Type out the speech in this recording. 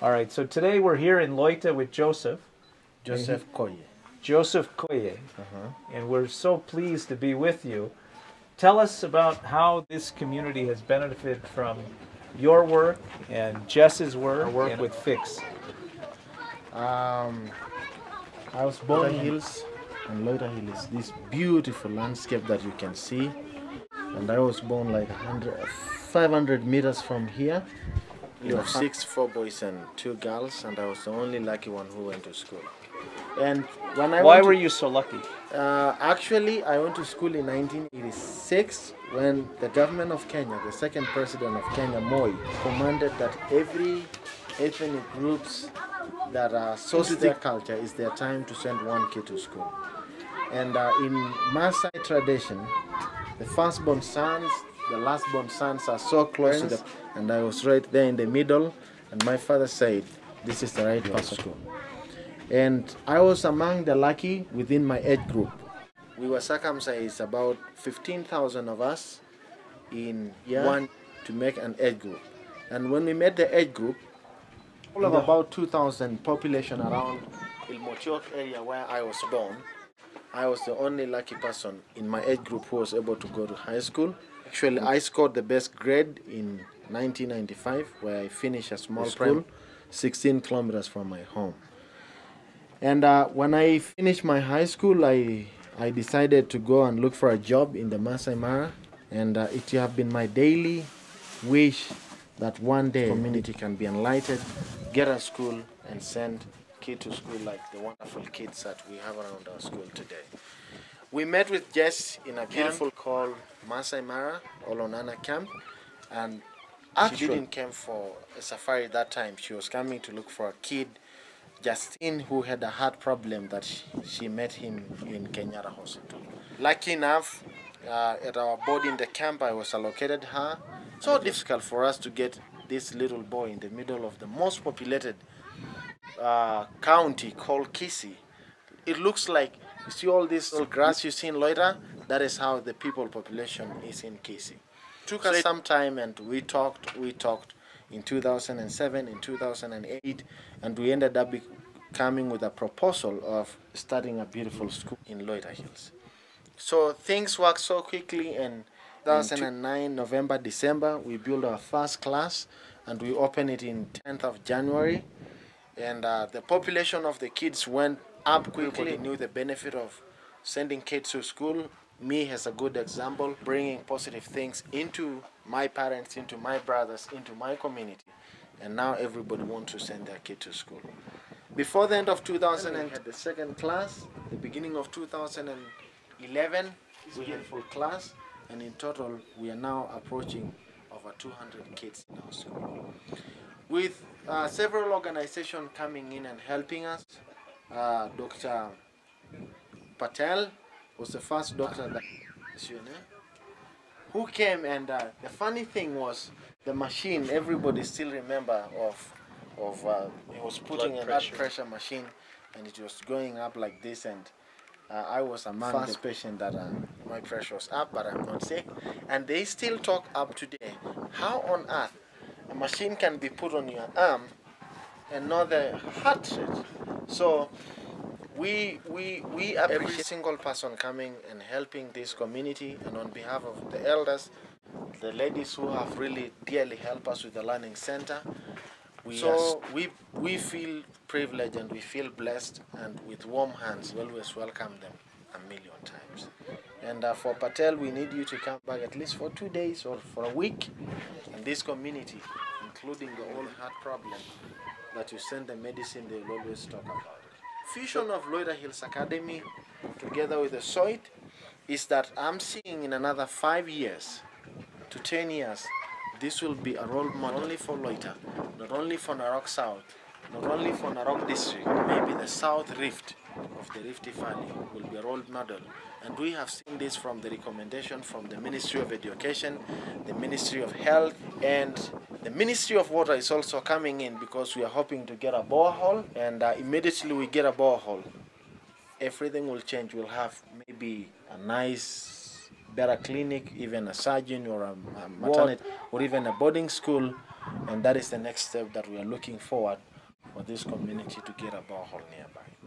All right, so today we're here in Loita with Joseph, Joseph Koyie. Joseph Koyie, Uh-huh. and we're so pleased to be with you. Tell us about how this community has benefited from your work and Jess's work, work with Fix. Um, I was born in Hills, and Loita Hill is this beautiful landscape that you can see. And I was born like 500 meters from here. We have six, four boys and two girls, and I was the only lucky one who went to school. And when I Why were to- you so lucky? Uh, actually, I went to school in 1986 when the government of Kenya, the second president of Kenya, Moi, commanded that every ethnic groups that are source their culture is their time to send one kid to school. And uh, in Maasai tradition, the firstborn sons, the last born sons are so close to and I was right there in the middle, and my father said, "This is the right to school." and I was among the lucky within my age group. We were circumcised about 15,000 of us in year one to make an age group. And when we made the age group, all of about 2,000 population around Ilmochok area where I was born, I was the only lucky person in my age group who was able to go to high school. Actually, I scored the best grade in 1995 where I finished a small school 16 kilometers from my home. And uh, when I finished my high school, I I decided to go and look for a job in the Masai Mara, and uh, it have been my daily wish that one day community can be enlightened, get a school, and send kids to school like the wonderful kids that we have around our school today. We met with Jess in a beautiful called Masai Mara, Olonana camp, and she didn't come for a safari that time. She was coming to look for a kid Justine, who had a heart problem, that she, she met him in Kenyatta Hospital. Lucky enough, uh, at our boarding the camp, I was allocated her. So difficult for us to get this little boy in the middle of the most populated uh, county called Kisii. It looks like you see all this little grass you see in Loita. That is how the people population is in Kisii. Took us some time, and we talked. We talked in 2007, in 2008, and we ended up coming with a proposal of starting a beautiful school in Loita Hills. So things worked so quickly, and 2009, November, December, we built our first class, and we opened it in 10th of January, and uh, the population of the kids went up quickly. Knew the benefit of sending kids to school. Me as a good example, bringing positive things into my parents, into my brothers, into my community, and now everybody wants to send their kid to school. Before the end of 2000, we had the second class. The beginning of 2011, we had full class, and in total, we are now approaching over 200 kids in our school. With uh, several organizations coming in and helping us, uh, Dr. Patel was the first doctor that who came and uh, the funny thing was the machine everybody still remember of of uh, he was putting Blood a blood pressure. machine and it was going up like this and uh, I was among the first patient that uh, my pressure was up but I'm not sick and they still talk up today how on earth a machine can be put on your arm and not the heart rate so we we we appreciate every single person coming and helping this community and on behalf of the elders the ladies who have really dearly helped us with the learning center we so we we feel privileged and we feel blessed and with warm hands we always welcome them a million times. And uh, for patel we need you to come back at least for two days or for a week in this community including the whole heart problem that you send the medicine they will always talk about. It fusion of Loita Hills Academy together with the SOIT is that I'm seeing in another five years to ten years, this will be a role model. Not only for Loita, not only for Narok South, not only for Narok District, maybe the South Rift of the Rift Valley will be a role model. And we have seen this from the recommendation from the Ministry of Education, the Ministry of Health, and the Ministry of Water is also coming in because we are hoping to get a borehole. And uh, immediately we get a borehole, everything will change. We'll have maybe a nice, better clinic, even a surgeon or a, a maternity, or even a boarding school And that is the next step that we are looking forward for this community to get a borehole nearby.